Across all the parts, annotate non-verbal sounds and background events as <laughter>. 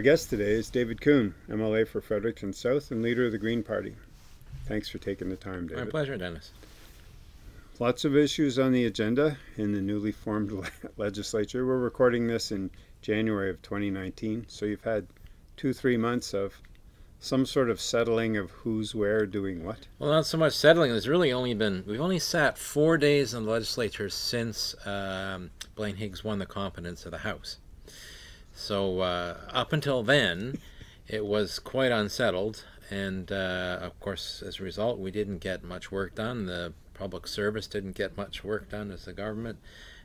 Our guest today is David Coon, MLA for Fredericton South and leader of the Green Party. Thanks for taking the time, David. My pleasure, Dennis. Lots of issues on the agenda in the newly formed <laughs> legislature. We're recording this in January of 2019, so you've had two, three months of some sort of settling of who's where doing what? Well, not so much settling. There's really only been, we've only sat four days in the legislature since um, Blaine Higgs won the confidence of the House. So uh, up until then, it was quite unsettled. And uh, of course, as a result, we didn't get much work done. The public service didn't get much work done as a government.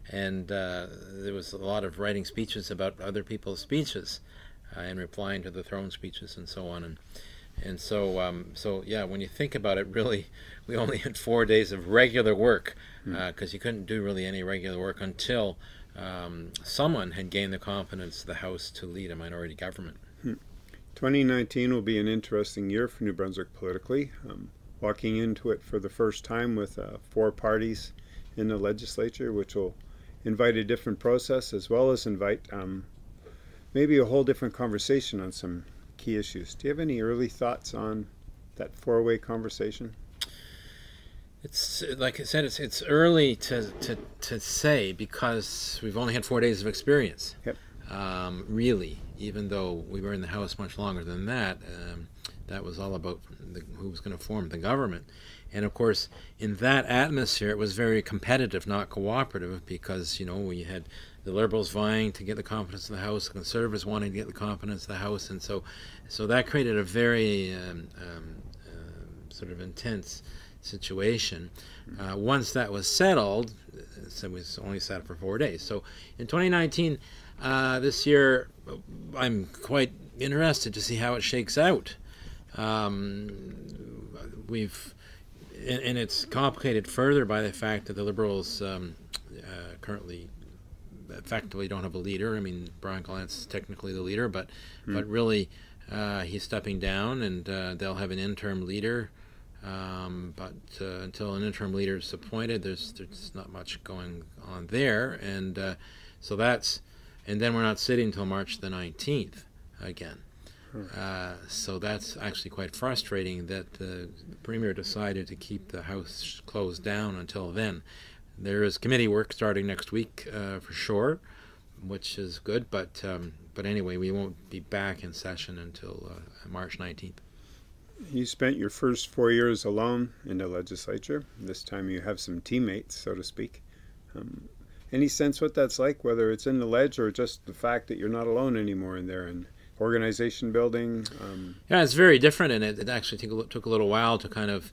And uh, there was a lot of writing speeches about other people's speeches uh, and replying to the throne speeches and so on. And and so um, so yeah, when you think about it, <laughs> really, we only had four days of regular work because uh, you couldn't do really any regular work until um, someone had gained the confidence of the House to lead a minority government. 2019 will be an interesting year for New Brunswick politically. Um, walking into it for the first time with uh, four parties in the legislature, which will invite a different process as well as invite um, maybe a whole different conversation on some key issues. Do you have any early thoughts on that four-way conversation? It's like I said, it's it's early to, to, to say because we've only had four days of experience. Yep. Um, really, even though we were in the House much longer than that, um, that was all about the, who was going to form the government. And of course, in that atmosphere, it was very competitive, not cooperative, because you know we had the Liberals vying to get the confidence of the House, the Conservatives wanting to get the confidence of the House, and so, so that created a very um, um, uh, sort of intense situation. Uh, once that was settled, so we only sat for four days. So in 2019, uh, this year, I'm quite interested to see how it shakes out. Um, we've, and, and, it's complicated further by the fact that the Liberals um, uh, currently effectively don't have a leader. I mean, Brian Gallant's is technically the leader, but mm. but really uh, he's stepping down, and uh, they'll have an interim leader. Um, but uh, until an interim leader is appointed, there's there's not much going on there, and uh, so that's and then we're not sitting until March the 19th again. Uh, so that's actually quite frustrating that the premier decided to keep the house closed down until then. There is committee work starting next week uh, for sure, which is good. But um, but anyway, we won't be back in session until uh, March 19th. You spent your first four years alone in the legislature. This time you have some teammates, so to speak. Um, any sense what that's like, whether it's in the ledge or just the fact that you're not alone anymore in there and organization building? Um, yeah, it's very different, and it, it actually took a, took a little while to kind of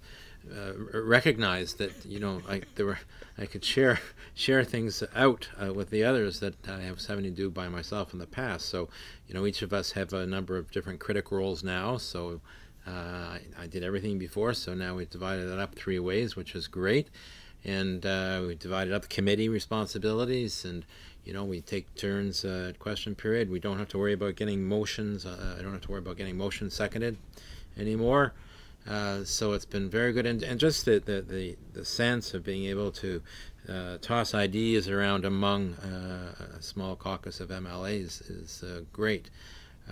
uh, recognize that you know I there were I could share <laughs> share things out uh, with the others that I was having to do by myself in the past. So you know each of us have a number of different critic roles now. So I, I, did everything before, so now we've divided it up three ways, which is great. And uh, we divided up committee responsibilities, and you know we take turns uh, at question period. We don't have to worry about getting motions. Uh, I don't have to worry about getting motions seconded anymore. Uh, so it's been very good, and, and just the, the, the, the sense of being able to uh, toss ideas around among uh, a small caucus of MLAs is uh, great.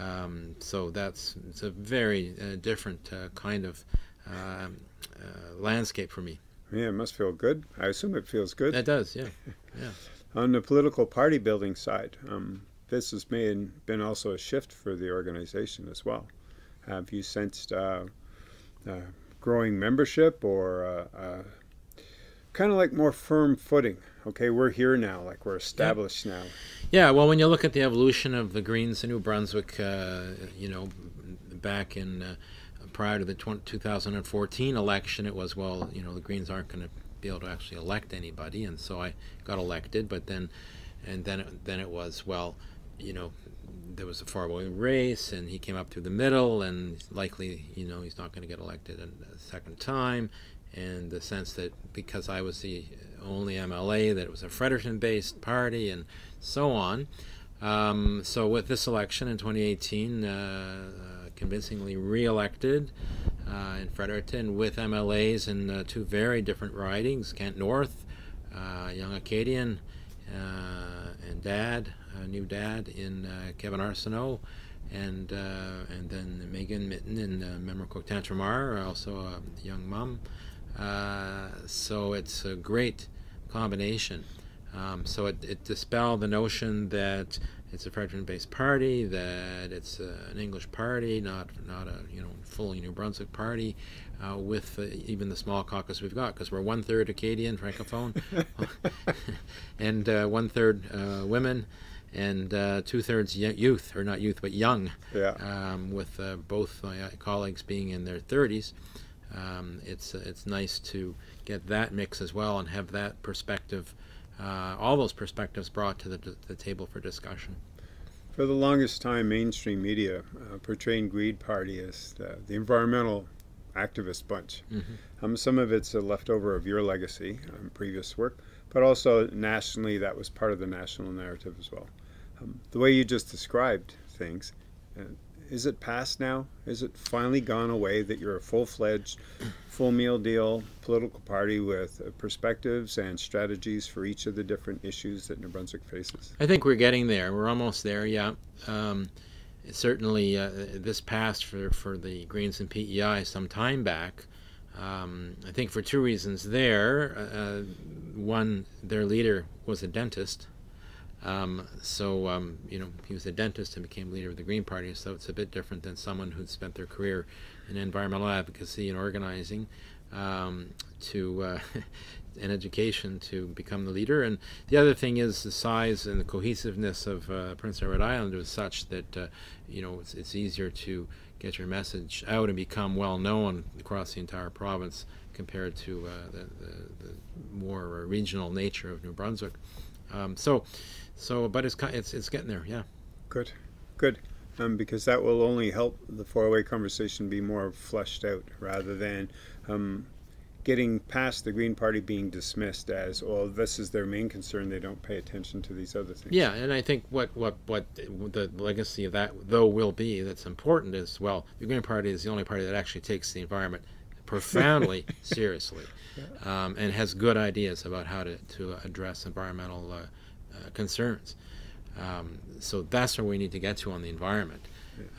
Um, so that's it's a very uh, different kind of um, landscape for me. Yeah, it must feel good. I assume it feels good. It does, yeah. <laughs> yeah. On the political party building side, um, this has made, been also a shift for the organization as well. Have you sensed uh, growing membership or uh, uh, kind of like more firm footing. Okay, we're here now, like we're established yeah. now. Yeah, well, when you look at the evolution of the Greens in New Brunswick, uh, you know, back in uh, prior to the 20, 2014 election, it was well, you know, the Greens aren't going to be able to actually elect anybody, and so I got elected. But then, and then then it was well, you know, there was a far-away race, and he came up through the middle, and likely, you know, he's not going to get elected a second time. And the sense that because I was the only MLA, that it was a Fredericton-based party, and so on. Um, so with this election in 2018, uh, uh, convincingly re-elected uh, in Fredericton with MLAs in uh, two very different ridings, Kent North, uh, Young Acadian, uh, and Dad, new dad in Kevin Arsenault, and and then Megan Mitton and uh, Memramcook Tantramar, also a young mom. Uh, so it's a great combination. Um, so it, it dispelled the notion that it's a Fredericton-based party, that it's an English party, not not a you know fully New Brunswick party, uh, with uh, even the small caucus we've got, because we're one third Acadian francophone, <laughs> <laughs> and uh, one third uh, women, and uh, two thirds youth, or not youth but young, yeah. um, with both my colleagues being in their 30s. Um, it's it's nice to get that mix as well and have that perspective uh, all those perspectives brought to the, the, table for discussion. For the longest time, mainstream media uh, portrayed Green Party as the, the environmental activist bunch. Mm-hmm. Um, some of it's a leftover of your legacy, um, previous work, but also nationally, that was part of the national narrative as well. Um, the way you just described things, uh, is it past now? Is it finally gone away that you're a full fledged, full meal deal political party with uh, perspectives and strategies for each of the different issues that New Brunswick faces? I think we're getting there. We're almost there, yeah. Um, certainly, uh, this passed for, for the Greens and PEI some time back. Um, I think for two reasons there. Uh, one, their leader was a dentist. Um, so, um, you know, he was a dentist and became leader of the Green Party, so it's a bit different than someone who'd spent their career in environmental advocacy and organizing um, to uh, <laughs> education to become the leader. And the other thing is the size and the cohesiveness of uh, Prince Edward Island was such that, uh, you know, it's, it's easier to get your message out and become well known across the entire province compared to uh, the, the, the, more regional nature of New Brunswick. Um, so, so, but it's it's it's getting there. Yeah. Good, good. Um, because that will only help the four-way conversation be more fleshed out rather than um, getting past the Green Party being dismissed as, "Oh, this is their main concern. They don't pay attention to these other things." Yeah, and I think what what what the legacy of that though will be that's important is well, the Green Party is the only party that actually takes the environment profoundly <laughs> seriously, um, and has good ideas about how to to address environmental. Uh, uh, concerns. Um, so that's where we need to get to on the environment,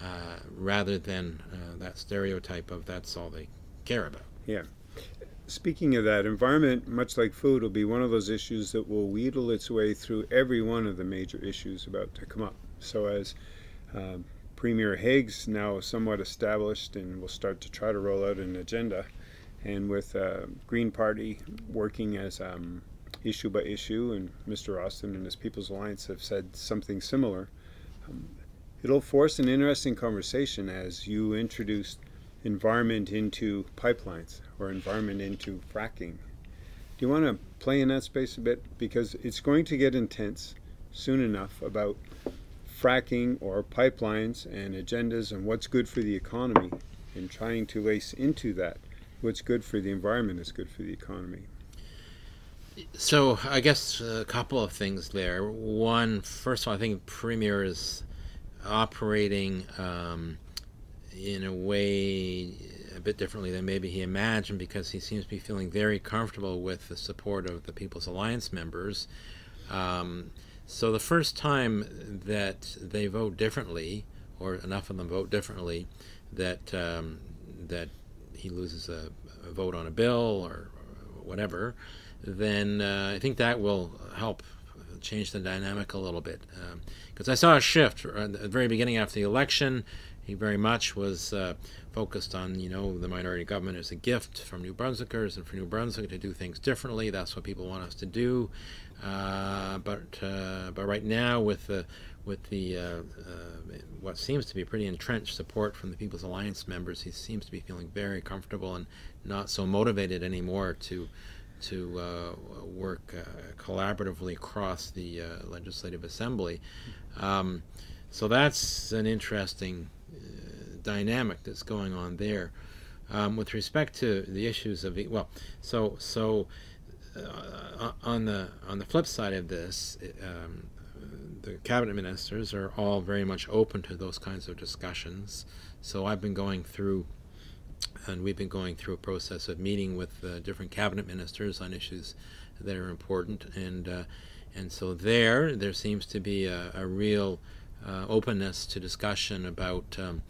uh, rather than uh, that stereotype of that's all they care about. Yeah. Speaking of that, environment, much like food, will be one of those issues that will wheedle its way through every one of the major issues about to come up. So as um, Premier Higgs's now somewhat established and will start to try to roll out an agenda, and with uh, Green Party working as um, issue by issue, and Mr. Austin and his People's Alliance have said something similar. Um, it'll force an interesting conversation as you introduce environment into pipelines or environment into fracking. Do you want to play in that space a bit? Because it's going to get intense soon enough about fracking or pipelines and agendas and what's good for the economy and trying to lace into that what's good for the environment is good for the economy. So I guess a couple of things there. One, first of all, I think Premier is operating um, in a way a bit differently than maybe he imagined because he seems to be feeling very comfortable with the support of the People's Alliance members. Um, so the first time that they vote differently, or enough of them vote differently, that um, that he loses a, a, vote on a bill or, or whatever, then uh, I think that will help change the dynamic a little bit. Because um, I saw a shift at the very beginning after the election. He very much was uh, focused on, you know, the minority government as a gift from New Brunswickers and for New Brunswick to do things differently. That's what people want us to do. Uh, but uh, but right now, with the with the uh, uh, what seems to be pretty entrenched support from the People's Alliance members, he seems to be feeling very comfortable and not so motivated anymore to to uh, work uh, collaboratively across the uh, legislative assembly. Um, so that's an interesting uh, dynamic that's going on there. Um, with respect to the issues of well, so so uh, on the on the flip side of this, um, the cabinet ministers are all very much open to those kinds of discussions. So I've been going through and we've been going through a process of meeting with uh, different cabinet ministers on issues that are important and uh, and so there there seems to be a, a real uh, openness to discussion about um,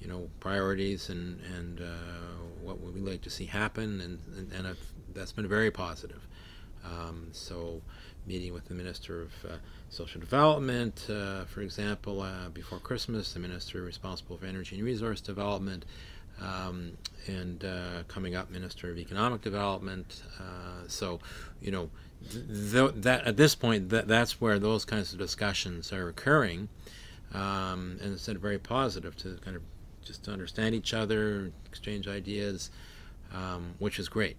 you know priorities and and uh, what would we like to see happen, and and, and that's been very positive. Um, so, meeting with the Minister of uh, Social Development, uh, for example, uh, before Christmas, the Minister responsible for Energy and Resource Development, um, and uh, coming up, Minister of Economic Development. Uh, so, you know, th- that at this point, that that's where those kinds of discussions are occurring, um, and it's very positive to kind of just to understand each other, exchange ideas, um, which is great.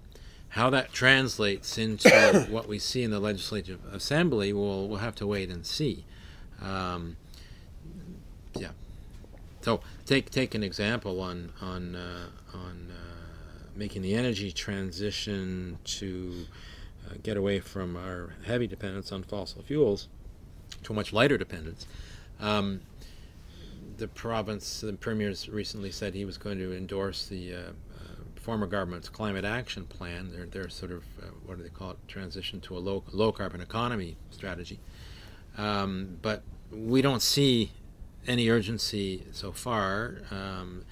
How that translates into <coughs> what we see in the Legislative Assembly, we'll, we'll have to wait and see. Um, yeah. So take take an example on on uh, on uh, making the energy transition to uh, get away from our heavy dependence on fossil fuels to a much lighter dependence. Um, the province, the premier recently said he was going to endorse the uh, uh, former government's climate action plan. Their their sort of uh, what do they call it? Transition to a low low carbon economy strategy. Um, but we don't see any urgency so far um,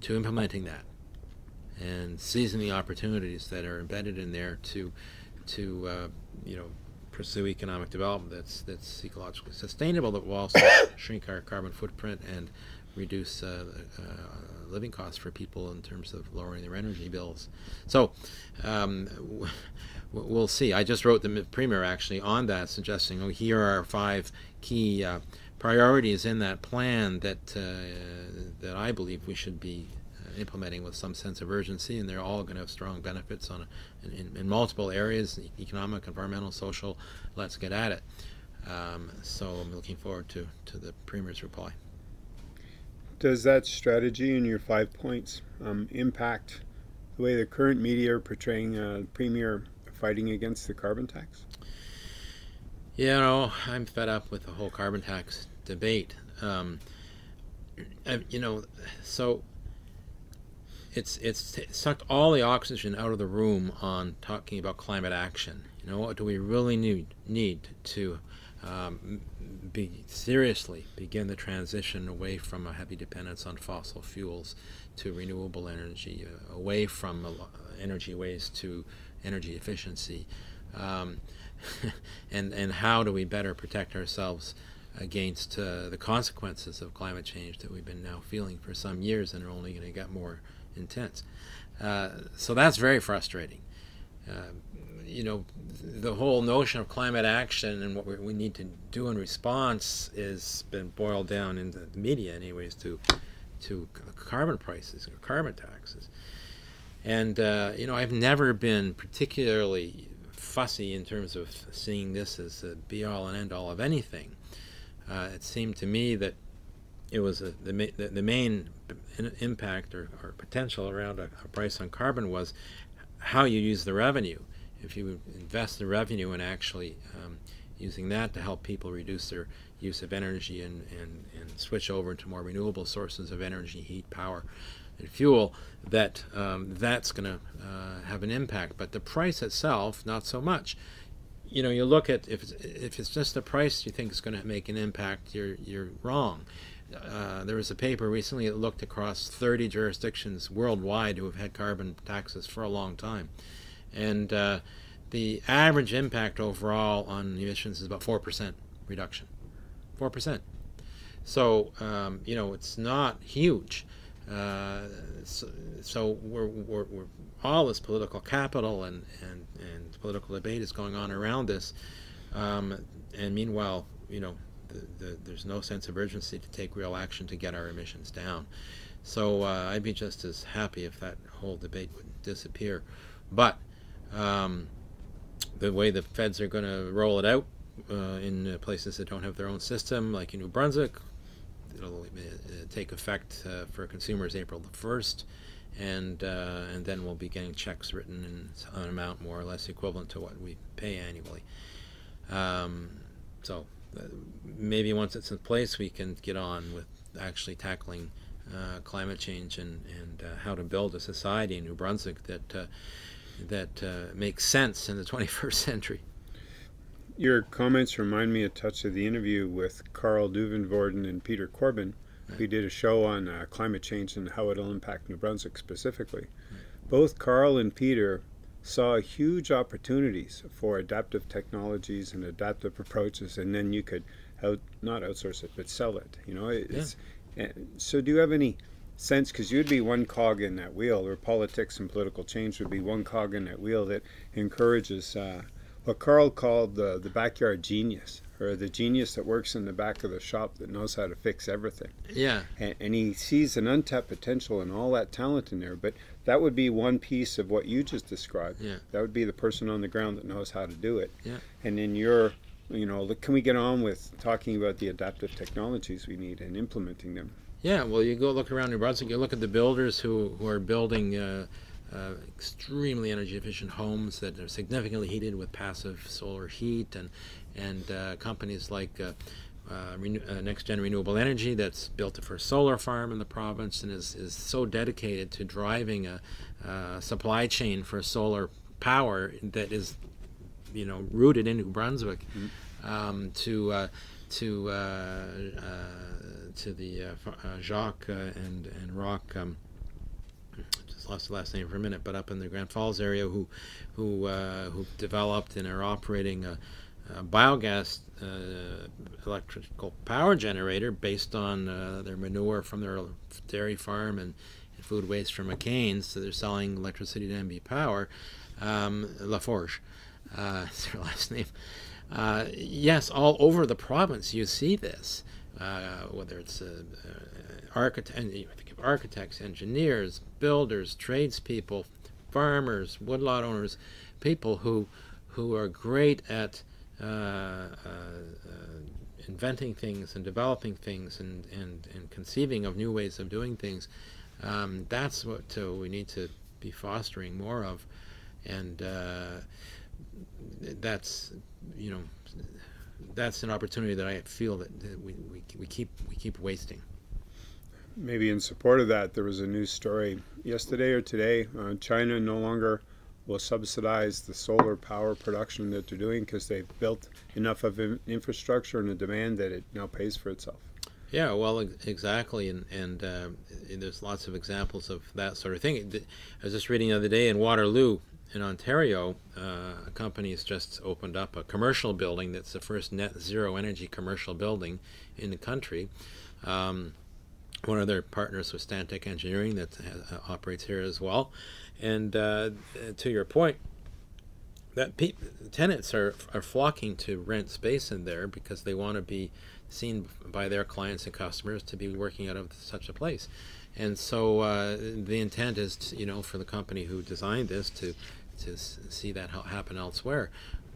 to implementing that and seizing the opportunities that are embedded in there to to uh, you know pursue economic development that's that's ecologically sustainable that will also <coughs> shrink our carbon footprint and reduce uh, uh, living costs for people in terms of lowering their energy bills. So um, we'll see. I just wrote the premier actually on that, suggesting, oh, here are five key uh, priorities in that plan that uh, that I believe we should be uh, implementing with some sense of urgency, and they're all going to have strong benefits on in, in, in, multiple areas: economic, environmental, social. Let's get at it. Um, so I'm looking forward to to the premier's reply. Does that strategy in your five points um, impact the way the current media are portraying uh, premier fighting against the carbon tax? You know, I'm fed up with the whole carbon tax debate. Um, you know, so it's it's sucked all the oxygen out of the room on talking about climate action. You know, what do we really need need to um, be seriously begin the transition away from a heavy dependence on fossil fuels to renewable energy, uh, away from uh, energy waste to energy efficiency. Um, <laughs> and and how do we better protect ourselves against uh, the consequences of climate change that we've been now feeling for some years and are only going to get more intense. Uh, so that's very frustrating. You know, the whole notion of climate action and what we, need to do in response has been boiled down in the media, anyways, to to carbon prices or carbon taxes. And uh, you know, I've never been particularly fussy in terms of seeing this as a be all and end all of anything. Uh, it seemed to me that it was a, the, the, the main impact or, or potential around a, a, price on carbon was how you use the revenue. If you invest the revenue in actually um, using that to help people reduce their use of energy and, and, and switch over to more renewable sources of energy, heat, power, and fuel, that um, that's going to uh, have an impact. But the price itself, not so much. You know, you look at if it's, if it's just the price you think is going to make an impact, you're you're wrong. Uh, there was a paper recently that looked across 30 jurisdictions worldwide who have had carbon taxes for a long time, and uh, the average impact overall on emissions is about four percent reduction. Four percent. So um, you know it's not huge. Uh, so, so we're, we're, we're, all this political capital and, and, and political debate is going on around this. Um, and meanwhile, you know, the, the, there's no sense of urgency to take real action to get our emissions down. So uh, I'd be just as happy if that whole debate would disappear. But um, the way the feds are going to roll it out uh, in places that don't have their own system, like in New Brunswick, it'll uh, take effect uh, for consumers April the 1st, and uh, and then we'll be getting checks written in an amount more or less equivalent to what we pay annually. Um, so maybe once it's in place, we can get on with actually tackling uh, climate change and, and uh, how to build a society in New Brunswick that uh, that makes sense in the 21st <laughs> century. Your comments remind me a touch of the interview with Carl Duivenvoorden and Peter Corbin. Right. We did a show on uh, climate change and how it'll impact New Brunswick specifically. Right. Both Carl and Peter saw huge opportunities for adaptive technologies and adaptive approaches, and then you could out not outsource it, but sell it. You know, it's, yeah. so do you have any sense because you'd be one cog in that wheel, or politics and political change would be one cog in that wheel that encourages uh, what Carl called the the backyard genius, or the genius that works in the back of the shop that knows how to fix everything. Yeah. And, and he sees an untapped potential and all that talent in there, but that would be one piece of what you just described. Yeah. That would be the person on the ground that knows how to do it. Yeah. And in your you know, can we get on with talking about the adaptive technologies we need and implementing them? Yeah, well, you go look around New Brunswick, you look at the builders who, who are building uh, uh, extremely energy efficient homes that are significantly heated with passive solar heat, and, and uh, companies like uh, uh, uh, Next Gen Renewable Energy that's built a first solar farm in the province and is, is so dedicated to driving a, a supply chain for solar power that is you know rooted in New Brunswick mm-hmm. um, to to to the uh, uh, Jacques uh, and and Rock. Um, just lost the last name for a minute, but up in the Grand Falls area, who who who developed and are operating a, a biogas electrical power generator based on their manure from their dairy farm and, and food waste from McCain's. So they're selling electricity to NB Power. Um, Laforge, uh, <laughs> is their last name. Uh, yes, all over the province you see this uh, whether it's uh, uh, architect, architects, engineers, builders, tradespeople, farmers, woodlot owners, people who who are great at inventing things and developing things and, and, and conceiving of new ways of doing things. Um, that's what we need to be fostering more of, and that's you know that's an opportunity that I feel that, that we, we, we keep we keep wasting. Maybe in support of that, there was a news story yesterday or today. Uh, China no longer will subsidize the solar power production that they're doing because they've built enough of an infrastructure and a demand that it now pays for itself. Yeah, well, exactly, and and, uh, and there's lots of examples of that sort of thing. I was just reading the other day in Waterloo, in Ontario, uh, a company has just opened up a commercial building that's the first net zero energy commercial building in the country. Um, one of their partners was Stantec Engineering that uh, operates here as well. And uh, to your point, that tenants are, are flocking to rent space in there because they want to be seen by their clients and customers to be working out of such a place. And so uh, the intent is, to, you know, for the company who designed this to to see that happen elsewhere.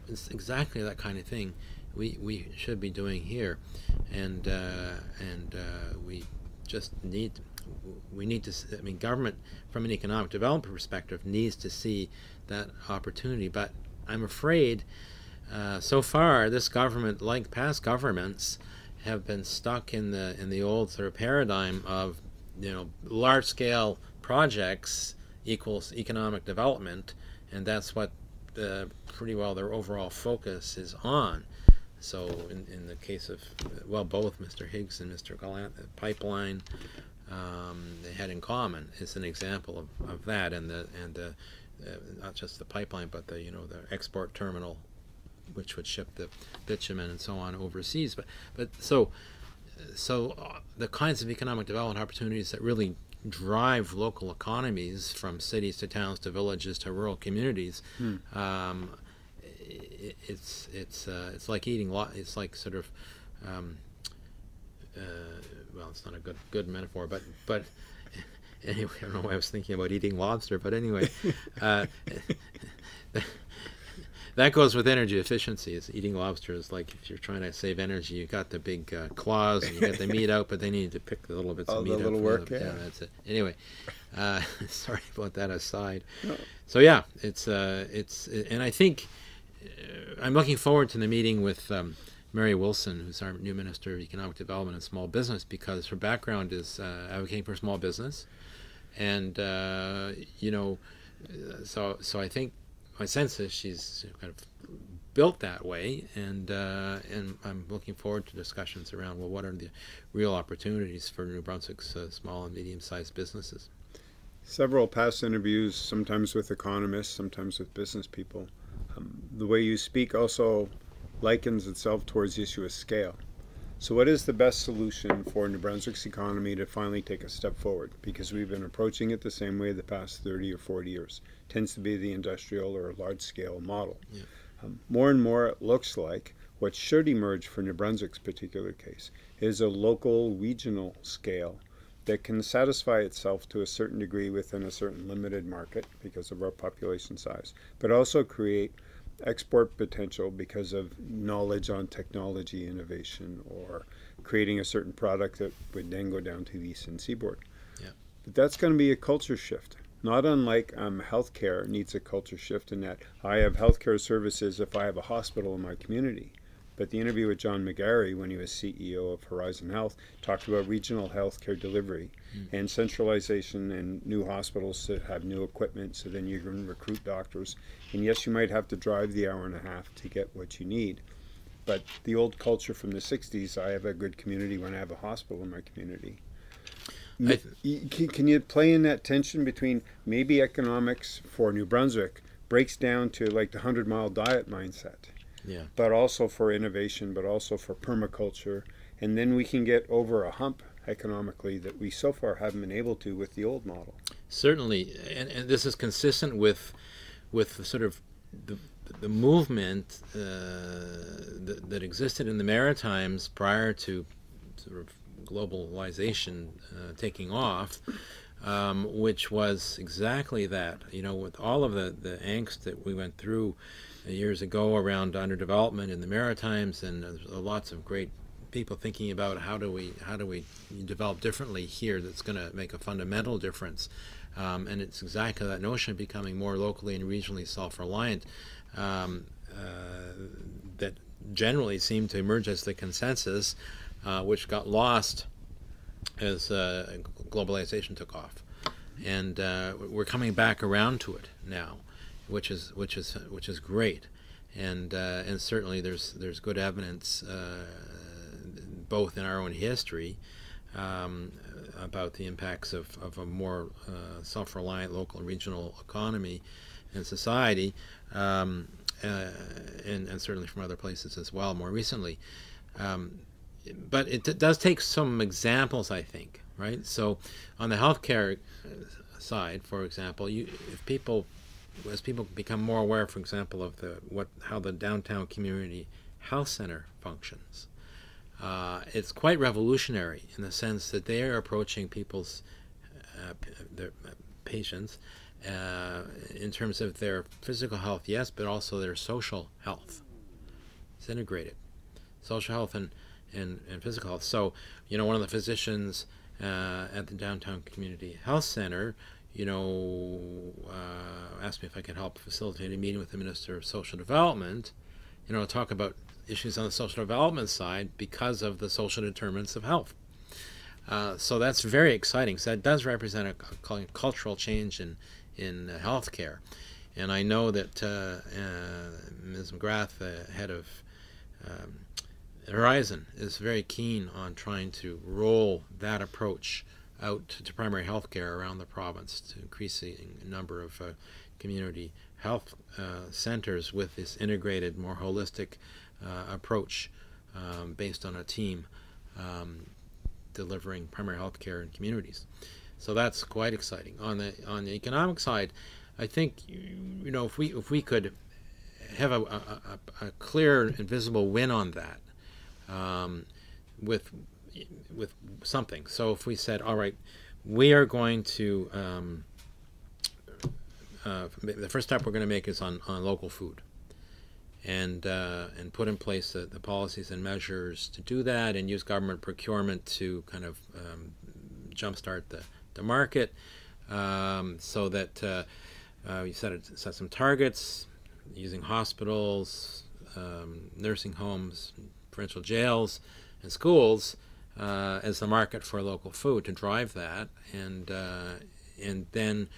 It's exactly that kind of thing we we should be doing here, and uh, and uh, we just need we need to. I mean, government from an economic development perspective needs to see that opportunity, but I'm afraid. Uh, so far, this government, like past governments, have been stuck in the in the old sort of paradigm of you know large scale projects equals economic development, and that's what the, pretty well their overall focus is on. So in, in the case of well both Mr. Higgs and Mr. Gallant, the pipeline um, they had in common is an example of, of that, and the and the, uh, not just the pipeline, but the you know the export terminal, which would ship the bitumen and so on overseas. But but so so uh, the kinds of economic development opportunities that really drive local economies from cities to towns to villages to rural communities. Hmm. Um, it, it's it's uh, it's like eating lot. It's like sort of um, uh, well, it's not a good good metaphor, but but <laughs> anyway, I don't know why I was thinking about eating lobster, but anyway. <laughs> Uh, that goes with energy efficiency. Is eating lobster is like if you're trying to save energy, you got the big uh, claws and you got the meat out, but they need to pick the little bits oh, of meat the out. little work, yeah. That's it. Anyway, uh, <laughs> sorry about that aside. No. So yeah, it's uh, it's and I think uh, I'm looking forward to the meeting with. Um, Mary Wilson, who's our new Minister of Economic Development and Small Business, because her background is uh, advocating for small business, and uh, you know, uh, so so I think my sense is she's kind of built that way, and uh, and I'm looking forward to discussions around well, what are the real opportunities for New Brunswick's uh, small and medium-sized businesses. Several past interviews, sometimes with economists, sometimes with business people. Um, the way you speak also likens itself towards the issue of scale. So, what is the best solution for New Brunswick's economy to finally take a step forward? Because we've been approaching it the same way the past 30 or 40 years. It tends to be the industrial or large scale model. Yeah. Um, more and more, it looks like what should emerge for New Brunswick's particular case is a local, regional scale that can satisfy itself to a certain degree within a certain limited market because of our population size, but also create export potential because of knowledge on technology innovation or creating a certain product that would then go down to the eastern seaboard. Yeah. But that's going to be a culture shift. Not unlike um, healthcare needs a culture shift in that I have healthcare services if I have a hospital in my community. But the interview with John McGarry when he was CEO of Horizon Health talked about regional healthcare delivery mm. and centralization and new hospitals that have new equipment so then you can recruit doctors. And yes, you might have to drive the hour and a half to get what you need. But the old culture from the 60s, I have a good community when I have a hospital in my community. Can you play in that tension between maybe economics for New Brunswick breaks down to like the 100 mile diet mindset? Yeah. but also for innovation, but also for permaculture. And then we can get over a hump economically that we so far haven't been able to with the old model. Certainly, and, and this is consistent with with the sort of the, the movement uh, that, that, existed in the Maritimes prior to sort of globalization uh, taking off, um, which was exactly that. You know, with all of the, the angst that we went through years ago around underdevelopment in the Maritimes, and there's lots of great people thinking about how do we how do we develop differently here that's going to make a fundamental difference. Um, and it's exactly that notion of becoming more locally and regionally self-reliant um, uh, that generally seemed to emerge as the consensus, uh, which got lost as uh, globalization took off. And uh, we're coming back around to it now which is which is which is great, and uh, and certainly there's there's good evidence uh, both in our own history um, about the impacts of, of a more uh, self-reliant local and regional economy and society, um, uh, and, and certainly from other places as well more recently. Um, but it does take some examples, I think, right? So on the healthcare side, for example, you, if people as people become more aware, for example, of the what how the downtown community health center functions, uh, it's quite revolutionary in the sense that they are approaching people's uh, their uh, patients uh, in terms of their physical health, yes, but also their social health. It's integrated, social health and, and, and physical health. So, you know, one of the physicians uh, at the downtown community health center you know, uh, asked me if I could help facilitate a meeting with the Minister of Social Development, you know, to talk about issues on the social development side because of the social determinants of health. Uh, so that's very exciting. So that does represent a, a cultural change in in uh, healthcare, and I know that uh, uh Ms. McGrath, the head of um, Horizon, is very keen on trying to roll that approach out to primary health care around the province to increase the number of uh, community health uh, centers with this integrated, more holistic uh, approach um, based on a team um, delivering primary health care in communities. So that's quite exciting. On the on the economic side, I think you know if we if we could have a, a, a clear and visible win on that um, with with something. So if we said, all right, we are going to um, uh, the first step we're going to make is on, on local food and uh, and put in place the, the, policies and measures to do that and use government procurement to kind of um, jumpstart the, the market um, so that uh, uh, we set, it, set some targets using hospitals, um, nursing homes, provincial jails, and schools uh, as the market for local food to drive that, and uh, and then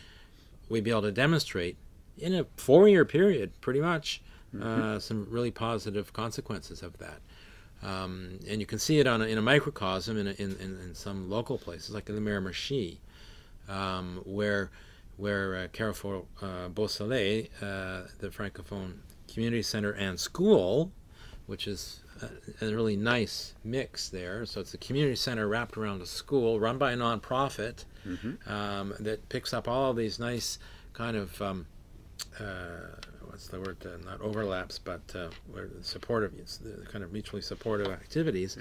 we'd be able to demonstrate in a four-year period, pretty much, uh, some really positive consequences of that. Um, and you can see it on a, in a microcosm in, a, in, in, in, some local places, like in the Miramichi, um, where where uh, Carrefour uh, Beausoleil, uh, the Francophone Community Center and School, which is a, a, really nice mix there. So it's a community center wrapped around a school, run by a nonprofit mm-hmm. um, that picks up all these nice kind of um, uh, what's the word? Uh, not overlaps, but uh, supportive, kind of mutually supportive activities.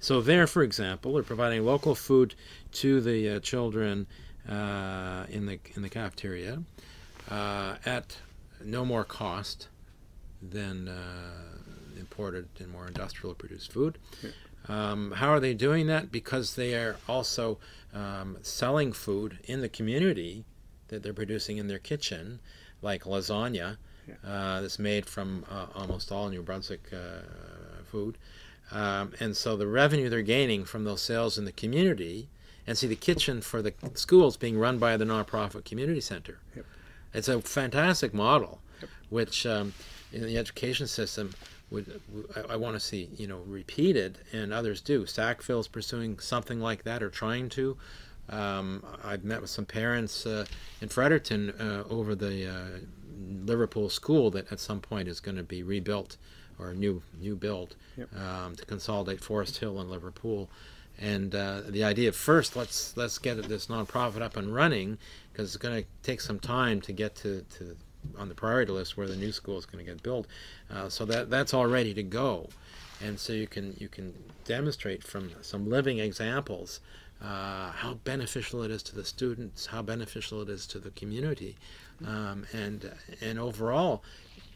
So there, for example, we're providing local food to the uh, children uh, in the in the cafeteria uh, at no more cost than uh, imported and more industrial produced food. Um, how are they doing that? Because they are also um, selling food in the community that they're producing in their kitchen, like lasagna, uh, that's made from uh, almost all New Brunswick uh, food. Um, and so the revenue they're gaining from those sales in the community, and see the kitchen for the schools being run by the nonprofit community center. Yep. It's a fantastic model, yep. which um, in the education system would I, I want to see you know repeated, and others do. Sackville's pursuing something like that or trying to. Um, I've met with some parents uh, in Fredericton uh, over the uh, Liverpool school that at some point is going to be rebuilt or new new build yep. um, to consolidate Forest Hill and Liverpool. And uh, the idea of first let's let's get this nonprofit up and running because it's going to take some time to get to, to on the priority list where the new school is going to get built. Uh, so that that's all ready to go, and so you can you can demonstrate from some living examples uh, how beneficial it is to the students, how beneficial it is to the community, um, and and overall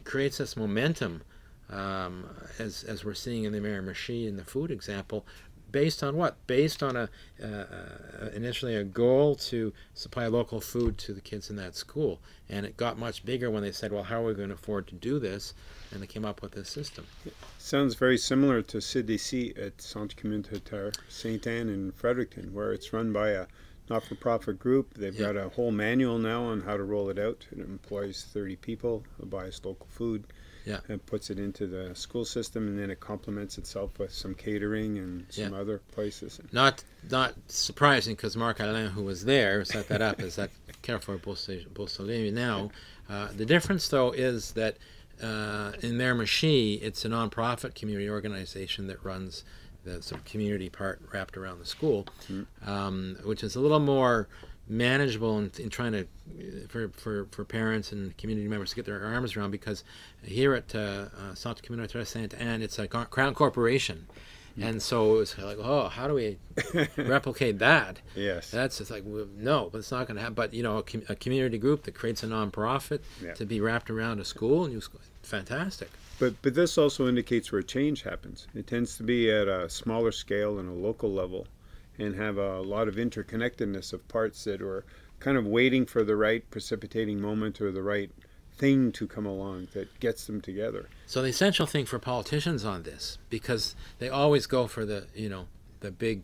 creates this momentum um, as as we're seeing in the Miramichi in the food example. Based on what? Based on a uh, uh, initially a goal to supply local food to the kids in that school, and it got much bigger when they said, "Well, how are we going to afford to do this?" And they came up with this system. Sounds very similar to CDC at Centre Communautaire Sainte Anne in Fredericton, where it's run by a not-for-profit group. They've got a whole manual now on how to roll it out. It employs 30 people, buys local food, yeah. and puts it into the school system, and then it complements itself with some catering and some yeah. other places. Not not surprising because Marc Alain, who was there, set that up, is at Carrefour Beausoleil now. Uh, the difference, though, is that uh, in Miramichi, it's a nonprofit community organization that runs the sort of community part wrapped around the school, mm-hmm. um, which is a little more manageable in, in, trying to for, for, for parents and community members to get their arms around because here at uh, uh, Centre Communautaire Sainte Anne it's a crown corporation mm-hmm. and so it was like oh how do we <laughs> replicate that yes that's just like no but it's not going to happen but you know a, com- a, community group that creates a nonprofit yeah. to be wrapped around a school and you fantastic but but this also indicates where change happens. It tends to be at a smaller scale and a local level, and have a lot of interconnectedness of parts that are kind of waiting for the right precipitating moment or the right thing to come along that gets them together. So the essential thing for politicians on this, because they always go for the you know the big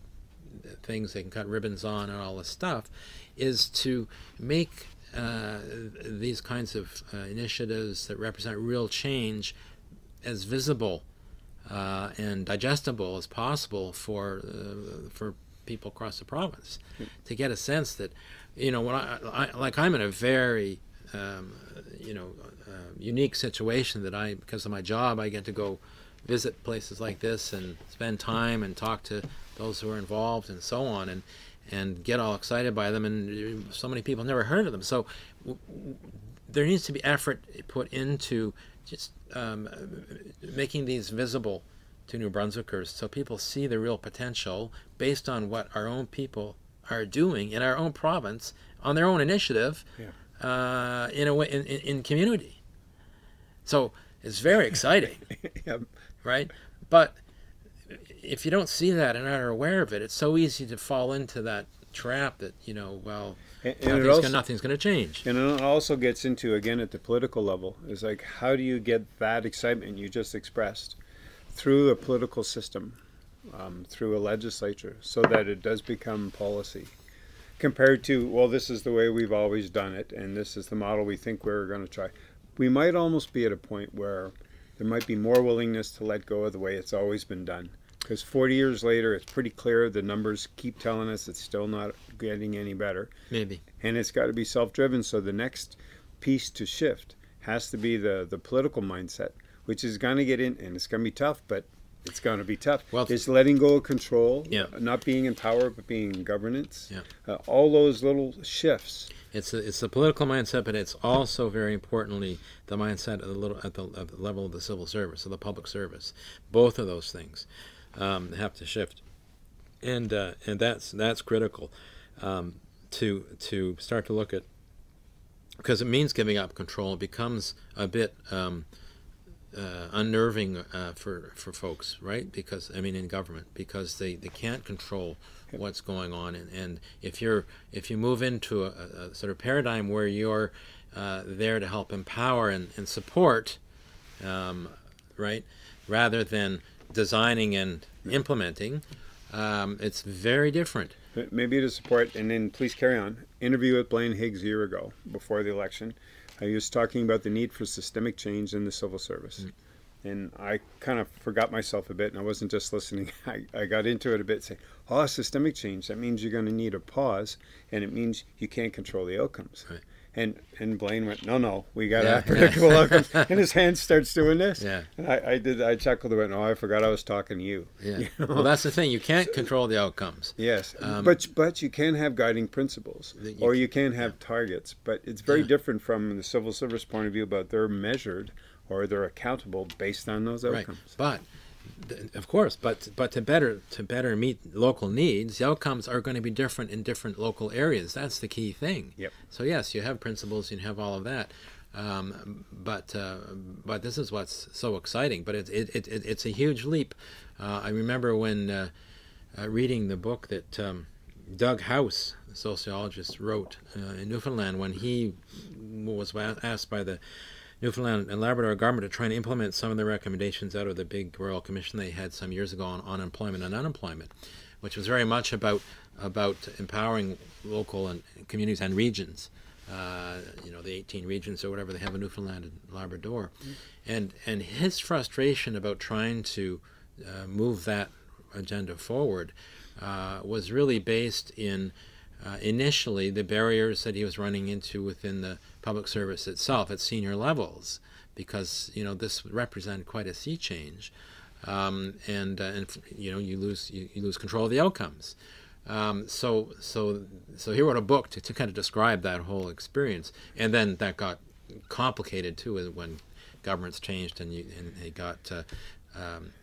things they can cut ribbons on and all this stuff, is to make uh, these kinds of uh, initiatives that represent real change as visible uh, and digestible as possible for uh, for people across the province to get a sense that you know when I, I like I'm in a very um, you know uh, unique situation that I because of my job I get to go visit places like this and spend time and talk to those who are involved and so on and and get all excited by them and so many people never heard of them. So w- there needs to be effort put into just um, making these visible to New Brunswickers so people see the real potential based on what our own people are doing in our own province on their own initiative yeah. uh, in a way in, in, community. So it's very exciting, <laughs> yep. right? But if you don't see that and aren't aware of it, it's so easy to fall into that trap that you know, well, and, and nothing's, also, gonna, nothing's going to change. And it also gets into again at the political level is like how do you get that excitement you just expressed through a political system, um, through a legislature, so that it does become policy. Compared to well, this is the way we've always done it, and this is the model we think we're going to try. We might almost be at a point where there might be more willingness to let go of the way it's always been done. Because 40 years later, it's pretty clear the numbers keep telling us it's still not getting any better. Maybe. And it's got to be self driven. So the next piece to shift has to be the, the political mindset, which is going to get in, and it's going to be tough, but it's going to be tough. Well, it's letting go of control, Yeah. not being in power, but being in governance. Yeah. Uh, all those little shifts. It's a, it's the political mindset, but it's also very importantly the mindset at the little at the, at the level of the civil service, of the public service. Both of those things um, have to shift, and uh, and that's that's critical um, to to start to look at because it means giving up control. It becomes a bit um, uh, unnerving uh, for for folks, right? Because I mean, in government, because they, they can't control what's going on, and, and if you're if you move into a, a sort of paradigm where you're uh, there to help empower and, and support, um, right, rather than designing and implementing, um, it's very different. Maybe to support, and then please carry on. Interview with Blaine Higgs a year ago, before the election. I was talking about the need for systemic change in the civil service. Mm. And I kind of forgot myself a bit, and I wasn't just listening. <laughs> I, I got into it a bit, saying, oh, systemic change, that means you're going to need a pause, and it means you can't control the outcomes. Right. And and Blaine went, no, no, we got Yeah, have predictable outcomes. And his hand starts doing this. Yeah. And I, I did, I chuckled and went, oh, I forgot I was talking to you. <laughs> Yeah. You know? Well, that's the thing. You can't control the outcomes. Yes, Um, but but you can have guiding principles, you or you can have targets. But it's very Yeah. different from the civil service point of view. About they're measured or they're accountable based on those outcomes. Right. But of course, but but to better to better meet local needs, the outcomes are going to be different in different local areas. That's the key thing. Yep. So yes, you have principles, you have all of that. Um, but uh, but this is what's so exciting. But it, it, it, it it's a huge leap. Uh, I remember when uh, uh, reading the book that um, Doug House, the sociologist, wrote uh, in Newfoundland when he was asked by the Newfoundland and Labrador government to try and implement some of the recommendations out of the big Royal Commission they had some years ago on, on employment and unemployment, which was very much about about empowering local and communities and regions. Uh, you know, the 18 regions or whatever they have in Newfoundland and Labrador, and and his frustration about trying to uh, move that agenda forward uh, was really based in uh, initially the barriers that he was running into within the public service itself at senior levels, because you know this represented quite a sea change, um, and uh, and you know you lose you, you lose control of the outcomes. Um, so so so he wrote a book to, to kind of describe that whole experience, and then that got complicated too when governments changed and you, and they got uh, um,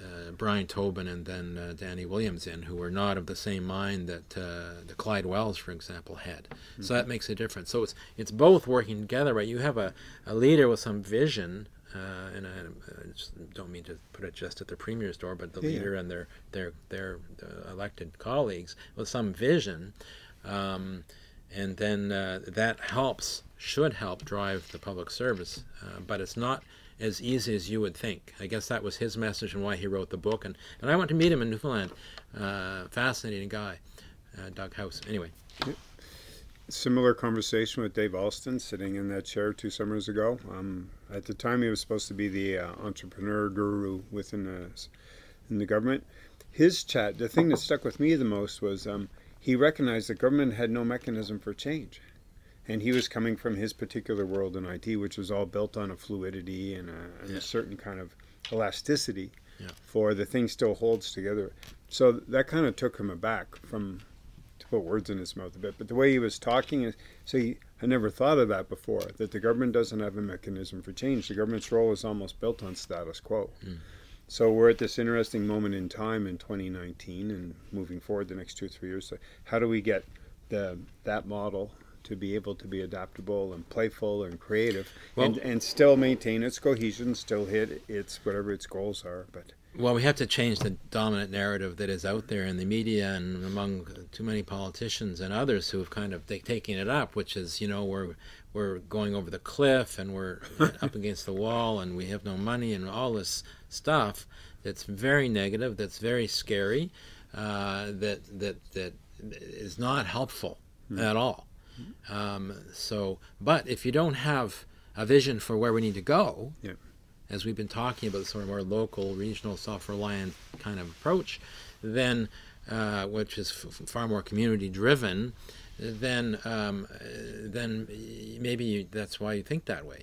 uh, Brian Tobin and then uh, Danny Williams in, who were not of the same mind that uh, the Clyde Wells, for example, had. So that makes a difference. So it's it's both working together, right? You have a, a leader with some vision, uh, and I, I just don't mean to put it just at the premier's door, but the Yeah, leader and their their their uh, elected colleagues with some vision, um, and then uh, that helps should help drive the public service, uh, but it's not as easy as you would think. I guess that was his message and why he wrote the book. And, and I went to meet him in Newfoundland. Uh, fascinating guy, uh, Doug House. Anyway, Similar conversation with Dave Alston sitting in that chair two summers ago. Um, at the time, he was supposed to be the uh, entrepreneur guru within the in the government. His chat, the thing that stuck with me the most was um, he recognized that government had no mechanism for change. And he was coming from his particular world in IT, which was all built on a fluidity and a, and Yeah. a certain kind of elasticity Yeah. for the thing still holds together. So that kind of took him aback from, to put words in his mouth a bit, but the way he was talking is, so he, I never thought of that before, that the government doesn't have a mechanism for change. The government's role is almost built on status quo. Mm. So we're at this interesting moment in time in 2019 and moving forward the next two or three years. So how do we get the that model to be able to be adaptable and playful and creative and, Well- and still maintain its cohesion, still hit its whatever its goals are. But well, we have to change the dominant narrative that is out there in the media and among too many politicians and others who have kind of ta- taken it up, which is, you know, we're we're going over the cliff and we're <laughs> up against the wall and we have no money and all this stuff that's very negative, that's very scary, uh, that that that is not helpful at all. Um, so, but if you don't have a vision for where we need to go, Yeah. as we've been talking about, sort of more local, regional, self-reliant kind of approach, then uh, which is far more community-driven, then um, then maybe that's why you think that way.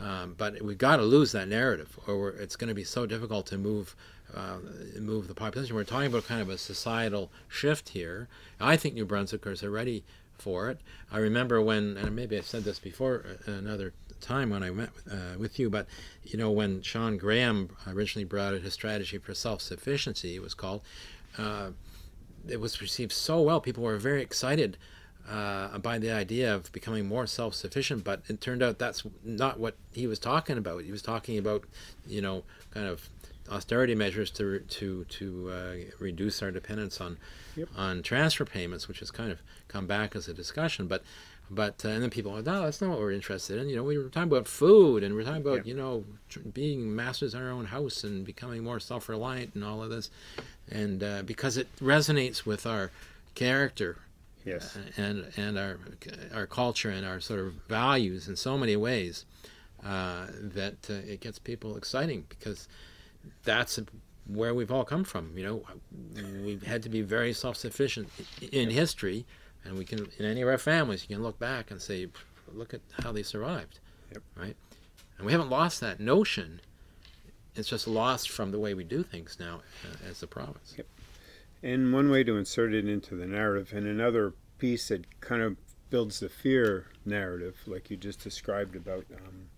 Um, but we've got to lose that narrative, or it's going to be so difficult to move uh, move the population. We're talking about kind of a societal shift here. I think New Brunswickers are ready for it. I remember when, and maybe I said this before uh, another time when I met uh, with you, but you know when Shawn Graham originally brought out his strategy for self-sufficiency, it was called. Uh, it was received so well. People were very excited uh, by the idea of becoming more self-sufficient, but it turned out that's not what he was talking about. He was talking about, you know, kind of austerity measures to to to uh, reduce our dependence on yep. on transfer payments, which has kind of come back as a discussion. But but uh, and then people, are no, that's not what we're interested in. You know, we were talking about food, and we're talking about you know being masters in our own house and becoming more self-reliant and all of this, and uh, because it resonates with our character yes. and and our our culture and our sort of values in so many ways uh, that uh, it gets people exciting because that's where we've all come from. You know, we've had to be very self-sufficient in history, and we can in any of our families you can look back and say, look at how they survived, yep. right? And we haven't lost that notion. It's just lost from the way we do things now uh, as a province. Yep. And one way to insert it into the narrative, and another piece that kind of builds the fear narrative, like you just described about um,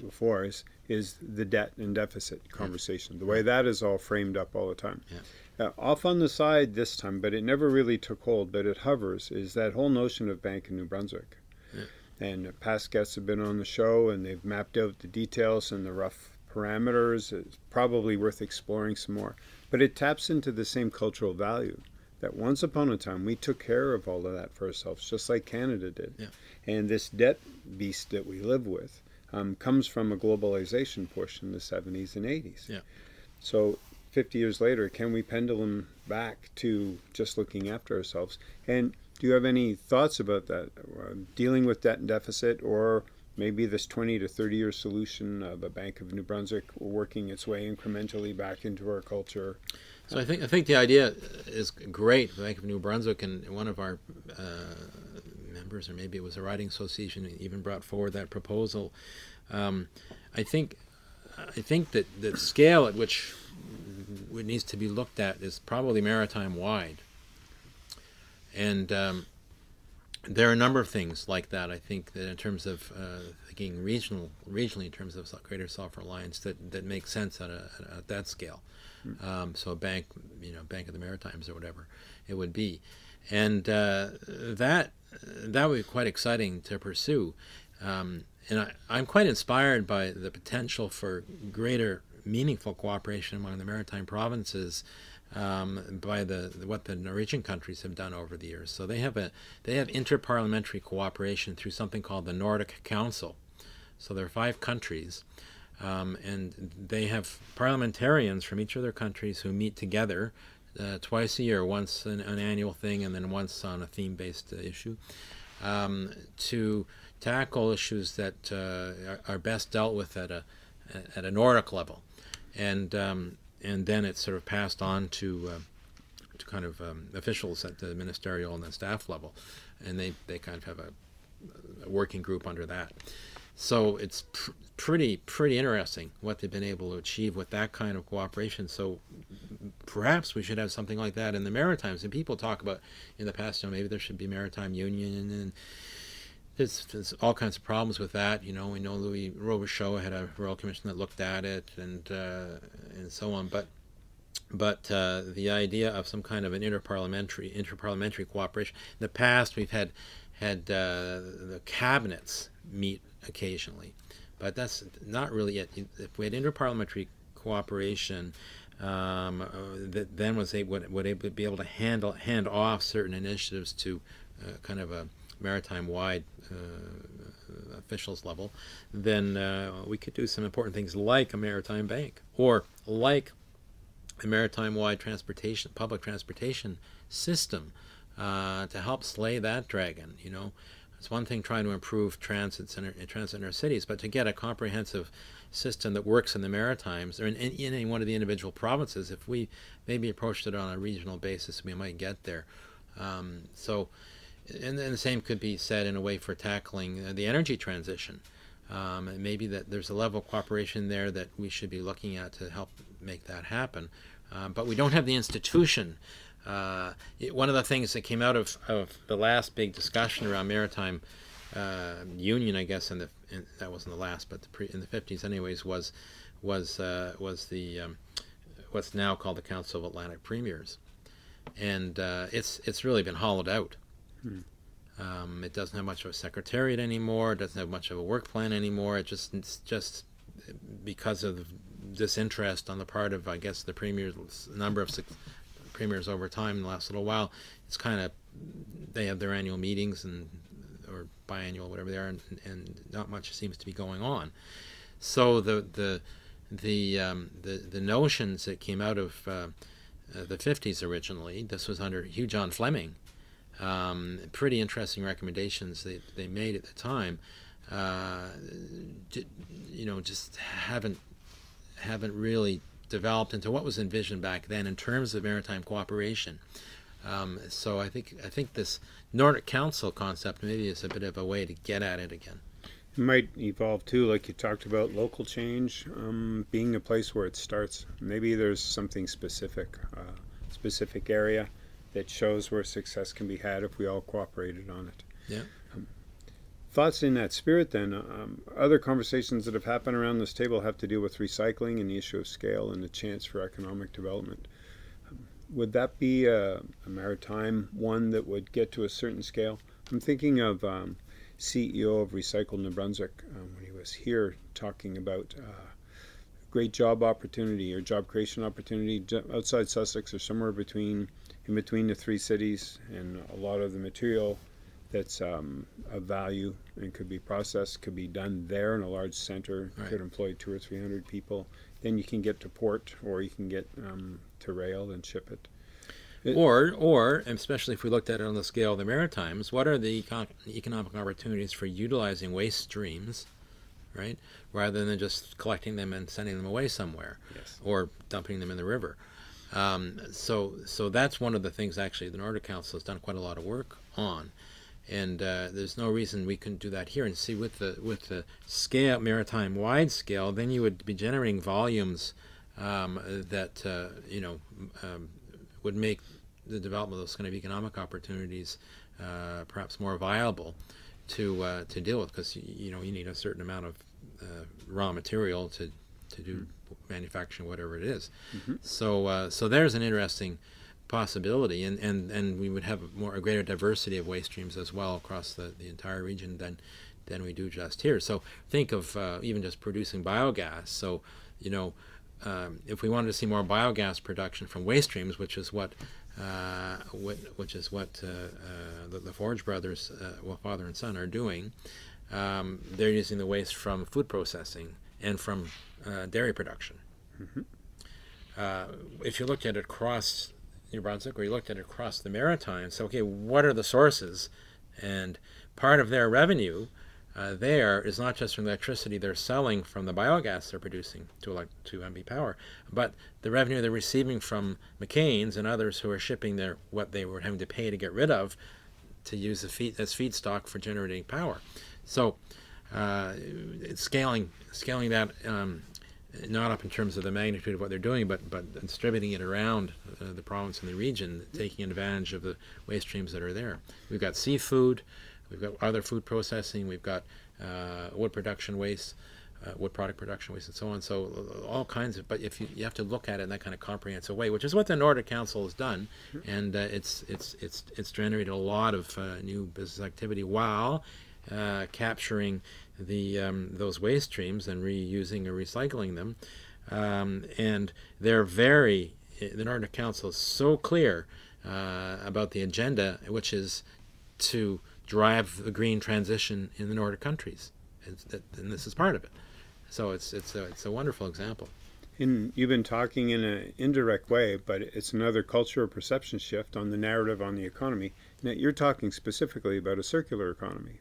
before, is is the debt and deficit conversation. The way that is all framed up all the time. Yeah. Uh, off on the side this time, but it never really took hold, but it hovers, is that whole notion of Bank of New Brunswick. Yeah. And past guests have been on the show and they've mapped out the details and the rough parameters. It's probably worth exploring some more. But it taps into the same cultural value that once upon a time we took care of all of that for ourselves, just like Canada did. Yeah. And this debt beast that we live with um, comes from a globalization push in the 70s and 80s. Yeah. So 50 years later, can we pendulum back to just looking after ourselves? And do you have any thoughts about that? Uh, dealing with debt and deficit, or maybe this 20 to 30 year solution of a Bank of New Brunswick working its way incrementally back into our culture. So I think I think the idea is great. Bank of New Brunswick and one of our uh, members, or maybe it was a riding association, and even brought forward that proposal. Um, I think I think that the scale at which it needs to be looked at is probably maritime wide, and um, there are a number of things like that. I think that in terms of uh, thinking regional, regionally in terms of greater self-reliance, that that makes sense at, a, at that scale. Mm. Um, so a bank, you know, Bank of the Maritimes or whatever it would be, and uh, that that would be quite exciting to pursue. Um, and I, I'm quite inspired by the potential for greater meaningful cooperation among the maritime provinces um, by the what the Norwegian countries have done over the years. So they have a they have interparliamentary cooperation through something called the Nordic Council. So there are five countries, um, and they have parliamentarians from each of their countries who meet together uh, twice a year, once an, an, annual thing, and then once on a theme-based uh, issue, um, to tackle issues that uh, are, are, best dealt with at a at a Nordic level, and um, and then it's sort of passed on to uh, to kind of um, officials at the ministerial and the staff level, and they they kind of have a, a working group under that. So it's pretty pretty interesting what they've been able to achieve with that kind of cooperation. So perhaps we should have something like that in the Maritimes. And people talk about in the past, you know, maybe there should be maritime union and there's, there's all kinds of problems with that. You know, we know Louis Robichaud had a royal commission that looked at it, and uh, and so on. But but uh, the idea of some kind of an interparliamentary interparliamentary cooperation. In the past, we've had had uh, the cabinets meet occasionally, but that's not really it. If we had interparliamentary cooperation, um, uh, that then was able, would, would be able to handle hand off certain initiatives to uh, kind of a maritime-wide uh, officials level, then uh, we could do some important things like a maritime bank or like a maritime-wide transportation, public transportation system uh, to help slay that dragon. You know, It's one thing trying to improve transit in, transit in our cities, but to get a comprehensive system that works in the Maritimes or in, in, in any one of the individual provinces, if we maybe approached it on a regional basis, we might get there. Um, so, and then the same could be said in a way for tackling uh, the energy transition. Um, and maybe that there's a level of cooperation there that we should be looking at to help make that happen. Uh, but we don't have the institution. Uh, it, one of the things that came out of, of the last big discussion around maritime uh, union, I guess, in the in, that wasn't the last, but the pre, in the 50s, anyways, was was uh, was the um, what's now called the Council of Atlantic Premiers, and uh, it's it's really been hollowed out. Hmm. Um, it doesn't have much of a secretariat anymore. It doesn't have much of a work plan anymore. It just it's just because of disinterest on the part of I guess the premiers, number of premiers over time in the last little while. It's kind of they have their annual meetings and or biannual, whatever they are, and, and not much seems to be going on. So the the the um, the, the notions that came out of uh, uh, the 50s originally, this was under Hugh John Fleming. um, pretty interesting recommendations they, they made at the time. Uh, you know, just haven't haven't really developed into what was envisioned back then in terms of maritime cooperation. Um, so I think I think this Nordic Council concept maybe is a bit of a way to get at it again. It might evolve too, like you talked about local change um, being a place where it starts. Maybe there's something specific, uh, specific area that shows where success can be had if we all cooperated on it. Yeah. Thoughts in that spirit then um, other conversations that have happened around this table have to deal with recycling and the issue of scale and the chance for economic development would that be a, a, maritime one that would get to a certain scale? I'm thinking of um, CEO of Recycle New Brunswick um, when he was here talking about uh, great job opportunity or job creation opportunity outside Sussex or somewhere between in between the three cities, and a lot of the material that's um, of value and could be processed could be done there in a large center. Right. Could employ two or three hundred people. Then you can get to port, or you can get um, to rail and ship it. it. Or, or especially if we looked at it on the scale of the Maritimes, what are the econ economic opportunities for utilizing waste streams, right, rather than just collecting them and sending them away somewhere, yes. or dumping them in the river? Um, so, so that's one of the things actually the Nordic Council has done quite a lot of work on and uh, there's no reason we couldn't do that here. And see, with the with the scale, maritime wide scale, then you would be generating volumes um, that uh, you know um, would make the development of those kind of economic opportunities uh, perhaps more viable to uh, to deal with, because you know you need a certain amount of uh, raw material to to do mm-hmm. manufacturing, whatever it is. Mm-hmm. So uh, so there's an interesting possibility, and, and, and we would have a more a greater diversity of waste streams as well across the, the entire region than than we do just here. So think of uh, even just producing biogas. So you know, um, if we wanted to see more biogas production from waste streams, which is what uh, which is what uh, uh, the, the, Forge brothers, uh, well, father and son, are doing. Um, they're using the waste from food processing and from uh, dairy production. Mm-hmm. Uh, if you look at it across New Brunswick, you looked at across the Maritimes, so okay, what are the sources? And part of their revenue uh, there is not just from the electricity they're selling from the biogas they're producing to to NB Power, but the revenue they're receiving from McCain's and others who are shipping their what they were having to pay to get rid of to use feed, as feedstock for generating power. So uh, scaling scaling that um, not up in terms of the magnitude of what they're doing, but but distributing it around uh, the province and the region, taking advantage of the waste streams that are there. We've got seafood, we've got other food processing, we've got uh, wood production waste, uh, wood product production waste, and so on. So uh, all kinds of. But if you, you have to look at it in that kind of comprehensive way, which is what the Nordic Council has done, and uh, it's it's it's it's generated a lot of uh, new business activity while capturing the um, those waste streams and reusing or recycling them. Um, and they're very the Nordic Council is so clear uh, about the agenda, which is to drive the green transition in the Nordic countries, and, and this is part of it. So it's it's a, it's a wonderful example. And you've been talking in an indirect way, but it's another cultural perception shift on the narrative on the economy. Now you're talking specifically about a circular economy.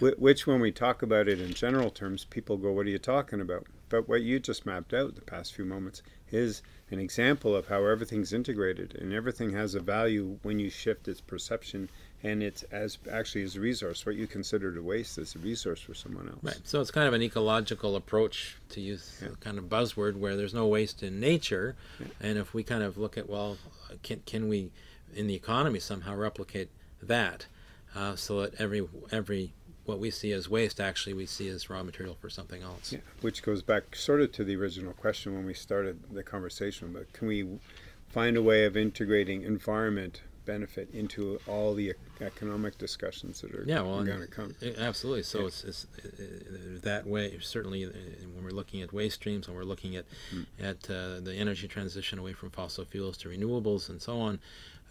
Yeah. Which, when we talk about it in general terms, people go, What are you talking about? But what you just mapped out the past few moments is an example of how everything's integrated and everything has a value when you shift its perception and it's as actually as a resource. What you consider to waste is a resource for someone else. Right. So it's kind of an ecological approach to use yeah. kind of buzzword where there's no waste in nature, yeah. and if we kind of look at well, can can we in the economy somehow replicate that uh, so that every every what we see as waste actually we see as raw material for something else. Yeah, which goes back sort of to the original question when we started the conversation. But can we find a way of integrating environment benefit into all the economic discussions that are yeah, well, going to come. Absolutely. So yeah. it's, it's uh, that way. Certainly, uh, when we're looking at waste streams, and we're looking at mm. at uh, the energy transition away from fossil fuels to renewables and so on,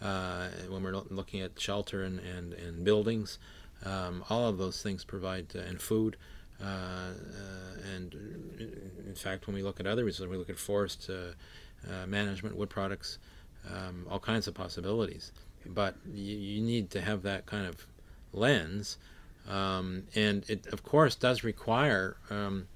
uh, when we're looking at shelter and and, and buildings, um, all of those things provide uh, and food. Uh, and in fact, when we look at other reasons, we look at forest management, wood products, um, all kinds of possibilities but you, you need to have that kind of lens. Um, and it, of course, does require um,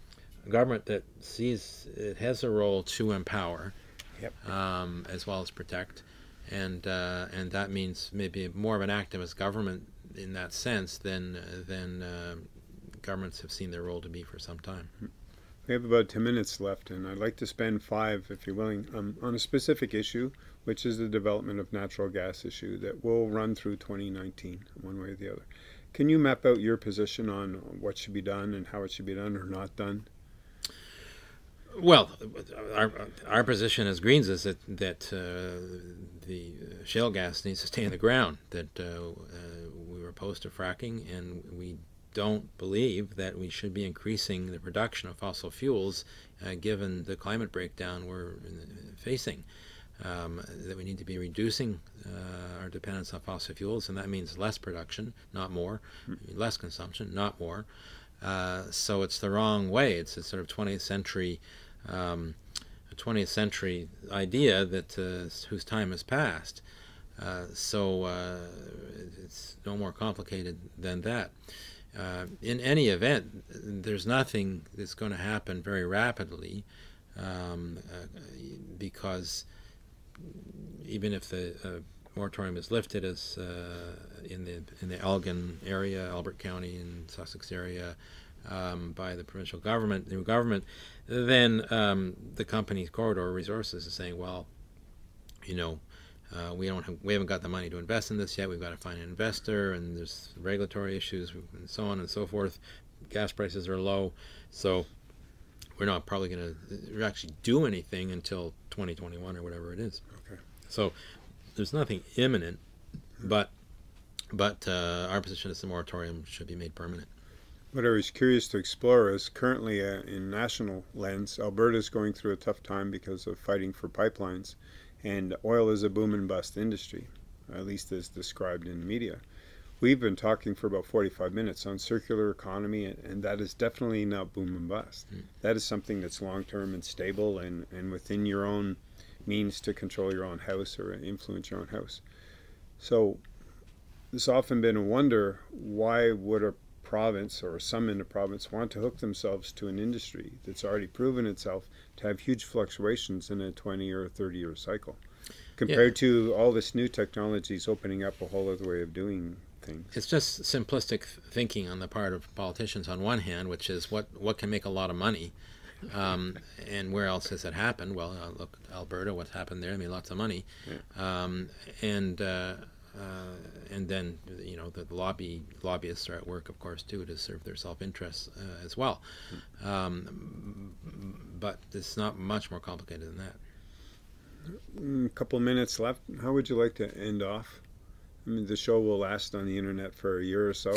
a government that sees it has a role to empower yep. um, as well as protect. And, uh, and that means maybe more of an activist government in that sense then than uh, governments have seen their role to be for some time. We have about 10 minutes left, and I'd like to spend five, if you're willing, um, on a specific issue which is the development of natural gas issue that will run through 2019, one way or the other. Can you map out your position on what should be done and how it should be done or not done? Well, our, our position as Greens is that that uh, the shale gas needs to stay in the ground. That uh, uh, opposed to fracking, and we don't believe that we should be increasing the production of fossil fuels, uh, given the climate breakdown we're facing um, that we need to be reducing uh, our dependence on fossil fuels, and that means less production, not more, mm-hmm. less consumption, not more. Uh, so it's the wrong way. It's a sort of 20th century, um, 20th century idea that uh, whose time has passed. Uh, so uh, it's no more complicated than that. Uh, in any event, there's nothing that's going to happen very rapidly um, because even if the uh, moratorium is lifted as uh, in the in the Elgin area, Albert County and Sussex area, um, by the provincial government, new government, then um, the company's Corridor Resources is saying, well, you know, uh, we don't have, we haven't got the money to invest in this yet. We've got to find an investor, and there's regulatory issues and so on and so forth. Gas prices are low, so we're not probably going to actually do anything until 2021 or whatever it is. Okay. So there's nothing imminent, but but uh, our position is the moratorium should be made permanent. What I was curious to explore is currently uh, in national lens, Alberta is going through a tough time because of fighting for pipelines, and oil is a boom and bust industry, at least as described in the media. We've been talking for about 45 minutes on circular economy, and, and that is definitely not boom and bust. Mm. That is something that's long term and stable and, and within your own means to control your own house or influence your own house. So, there's often been a wonder why would a province or some in the province want to hook themselves to an industry that's already proven itself to have huge fluctuations in a 20 or 30 year cycle compared yeah. to all this new technologies opening up a whole other way of doing things. It's just simplistic thinking on the part of politicians on one hand, which is what what can make a lot of money, um, and where else has it happened? Well, uh, look, Alberta, what's happened there? I mean, lots of money, yeah. um, and uh, uh, and then you know the lobby lobbyists are at work, of course, too, to serve their self-interests uh, as well. Um, but it's not much more complicated than that. A mm, couple minutes left. How would you like to end off? I mean, the show will last on the internet for a year or so,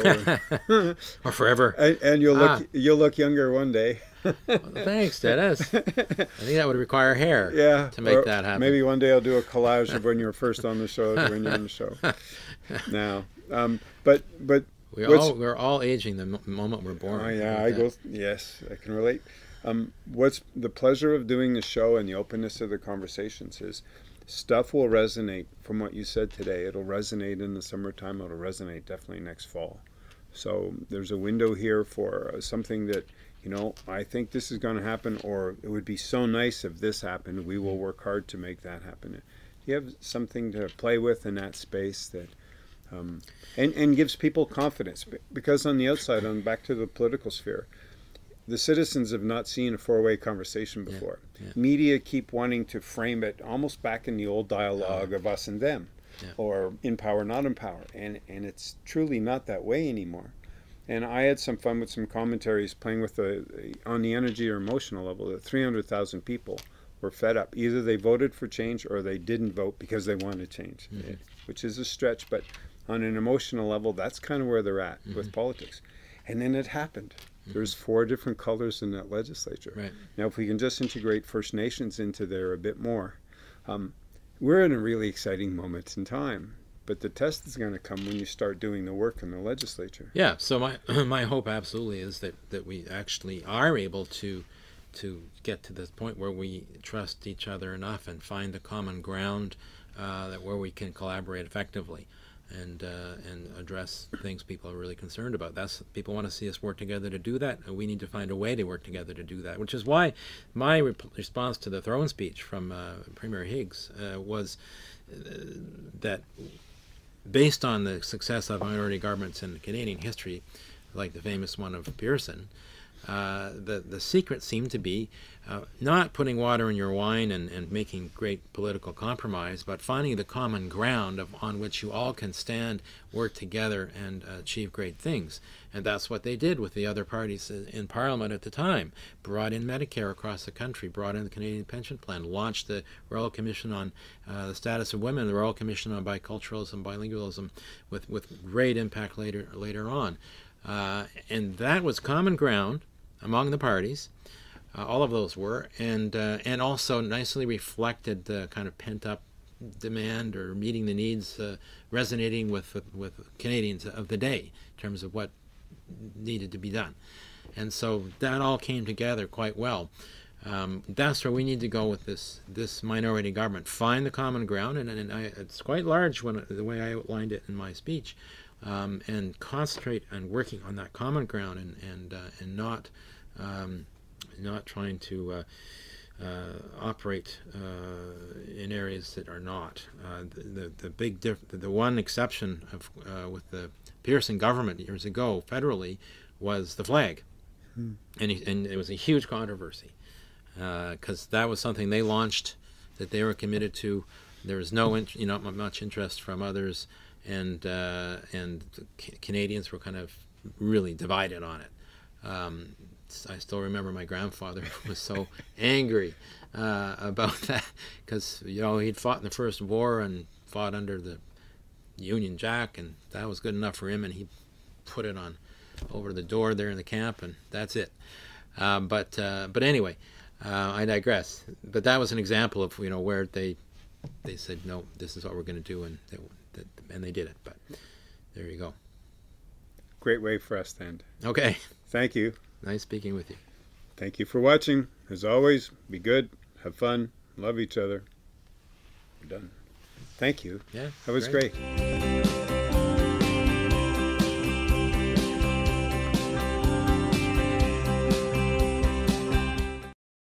<laughs> or forever, <laughs> and, and, you'll look ah. you'll look younger one day. well, thanks, Dennis. <laughs> I think that would require hair. Yeah, to make that happen. Maybe one day I'll do a collage of when you were first on the show to when you're on the show. now, um, but but we all we're all aging the moment we're born. Oh yeah, I go. Yes, I can relate. Um, what's the pleasure of doing the show and the openness of the conversations is stuff will resonate from what you said today. It'll resonate in the summertime. It'll resonate definitely next fall. So there's a window here for uh, something that, you know, I think this is going to happen, or it would be so nice if this happened. We will work hard to make that happen. Do You have something to play with in that space that, um, and and gives people confidence because on the outside, on back to the political sphere, the citizens have not seen a four-way conversation before. Yeah, yeah. Media keep wanting to frame it almost back in the old dialogue of us and them yeah. or in power, not in power. And, and it's truly not that way anymore. And I had some fun with some commentaries playing with the, on the energy or emotional level that 300,000 people were fed up. Either they voted for change or they didn't vote because they wanted change, mm-hmm. which is a stretch. But on an emotional level, that's kind of where they're at mm-hmm. with politics. And then it happened. Mm-hmm. There's four different colors in that legislature. Right. Now, if we can just integrate First Nations into there a bit more, um, we're in a really exciting moment in time. But the test is going to come when you start doing the work in the legislature. Yeah. So my <clears throat> my hope absolutely is that that we actually are able to to get to this point where we trust each other enough and find the common ground uh, that where we can collaborate effectively and uh, and address things people are really concerned about. That's people want to see us work together to do that, and we need to find a way to work together to do that. Which is why my response to the throne speech from uh, Premier Higgs uh, was uh, that based on the success of minority governments in Canadian history, like the famous one of Pearson, uh, the the secret seemed to be uh, not putting water in your wine and, and making great political compromise, but finding the common ground of, on which you all can stand, work together, and achieve great things. And that's what they did with the other parties in, in Parliament at the time. Brought in Medicare across the country, brought in the Canadian Pension Plan, launched the Royal Commission on uh, the Status of Women, the Royal Commission on Biculturalism, Bilingualism, with, with great impact later later on. Uh, and that was common ground among the parties. Uh, all of those were, and uh, and also nicely reflected the kind of pent up demand or meeting the needs, uh, resonating with, with, with Canadians of the day in terms of what needed to be done, and so that all came together quite well. Um, that's where we need to go with this this minority government. Find the common ground, and, and I, it's quite large when the way I outlined it in my speech, um, and concentrate on working on that common ground and and uh, and not um, not trying to uh, uh, operate uh, in areas that are not. Uh, the, the, the big diff- the one exception of uh, with the Pearson government years ago federally was the flag, hmm. and he, and it was a huge controversy because that was something they launched that they were committed to. There was no you know much interest from others, and and Canadians were kind of really divided on it. Um, I still remember my grandfather <laughs> was so angry uh, about <laughs> that because you know he'd fought in the first war and fought under the Union Jack, and that was good enough for him, and he put it on over the door there in the camp, and that's it. Uh, but uh, but anyway, uh, I digress. But that was an example of you know where they they said no, this is what we're going to do, and they, and they did it. But there you go. Great way for us to end. Okay. Thank you. Nice speaking with you. Thank you for watching. As always, be good, have fun, love each other. We're done. Thank you. Yeah. That was great. great.